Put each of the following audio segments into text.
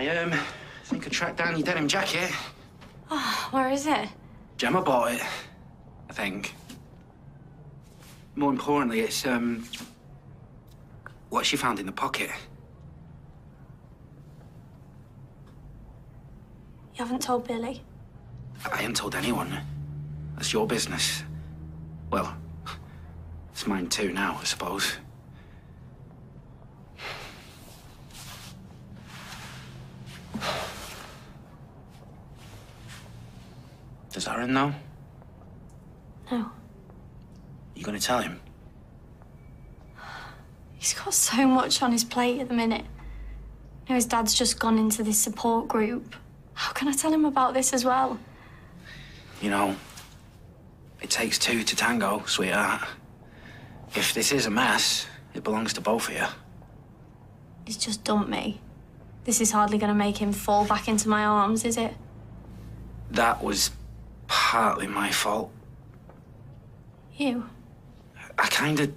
I, um, think I tracked down your denim jacket. Where is it? Gemma bought it, I think. More importantly, it's, um, what she found in the pocket. You haven't told Billy. I haven't told anyone. That's your business. Well, it's mine too now, I suppose. Does Aaron know? No. You gonna tell him? He's got so much on his plate at the minute. You know, his dad's just gone into this support group. How can I tell him about this as well? You know, it takes two to tango, sweetheart. If this is a mess, it belongs to both of you. He's just dumped me. This is hardly going to make him fall back into my arms, is it? That was partly my fault. You? I kind of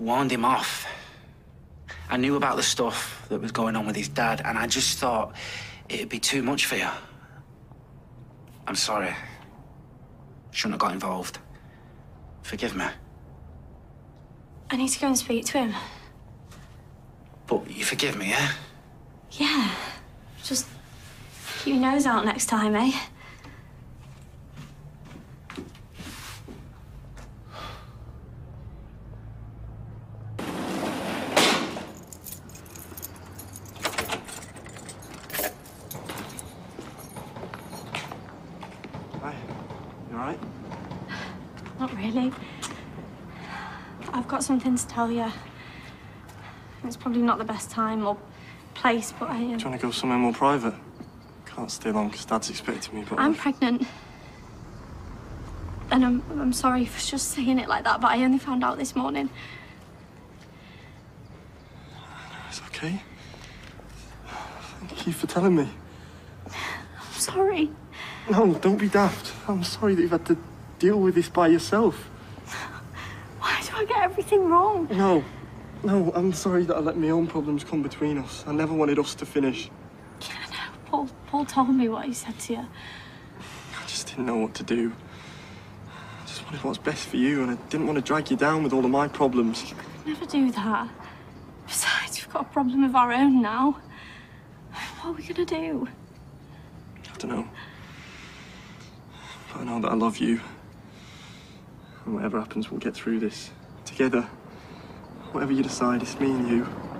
warned him off. I knew about the stuff that was going on with his dad, and I just thought it'd be too much for you. I'm sorry. Shouldn't have got involved. Forgive me. I need to go and speak to him. But you forgive me, yeah? Yeah. Just keep your nose out next time, eh? Hi. You all right? Not really. I've got something to tell you. It's probably not the best time or place, but I. Do you want to go somewhere more private? Can't stay long because Dad's expecting me, but... I'm uh, pregnant. And I'm, I'm sorry for just saying it like that, but I only found out this morning. It's okay. Thank you for telling me. I'm sorry. No, don't be daft. I'm sorry that you've had to deal with this by yourself. Why do I get everything wrong? No. No, I'm sorry that I let my own problems come between us. I never wanted us to finish. Yeah, know. Paul, Paul told me what he said to you. I just didn't know what to do. I just wanted what's best for you, and I didn't want to drag you down with all of my problems. You could Never do that. Besides, we've got a problem of our own now. What are we gonna do? I don't know. I know that I love you. And whatever happens, we'll get through this. Together. Whatever you decide, it's me and you.